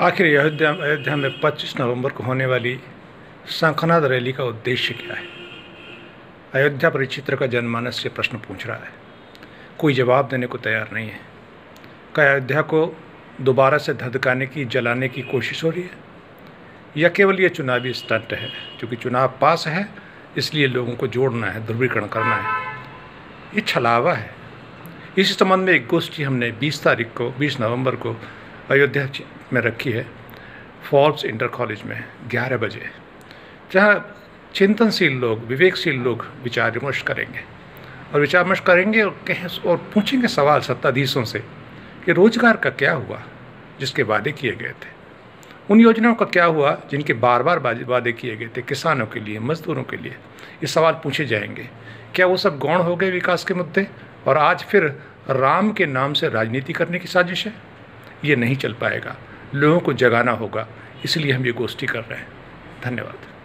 आखिर अयोध्या अयोध्या में 25 नवंबर को होने वाली शंखनाद रैली का उद्देश्य क्या है? अयोध्या परिचित्र का जनमानस से प्रश्न पूछ रहा है। कोई जवाब देने को तैयार नहीं है। क्या अयोध्या को दोबारा से धधकाने की, जलाने की कोशिश हो रही है? या केवल ये चुनावी स्टंट है? क्योंकि चुनाव पास है, इसलिए लोगों को जोड़ना है, ध्रुवीकरण करना है। ये छलावा है। इस संबंध में एक गोष्ठी हमने 20 तारीख को 20 नवंबर को अयोध्या में रखी है फॉल्स इंटर कॉलेज में 11 बजे, जहाँ चिंतनशील लोग, विवेकशील लोग विचार विमर्श करेंगे। और विचार विमर्श करेंगे और कहें, और पूछेंगे सवाल सत्ताधीशों से कि रोज़गार का क्या हुआ, जिसके वादे किए गए थे। उन योजनाओं का क्या हुआ, जिनके बार बार वादे किए गए थे किसानों के लिए, मजदूरों के लिए? ये सवाल पूछे जाएँगे। क्या वो सब गौण हो गए विकास के मुद्दे? और आज फिर राम के नाम से राजनीति करने की साजिश है? ये नहीं चल पाएगा। लोगों को जगाना होगा, इसलिए हम ये गोष्ठी कर रहे हैं। धन्यवाद।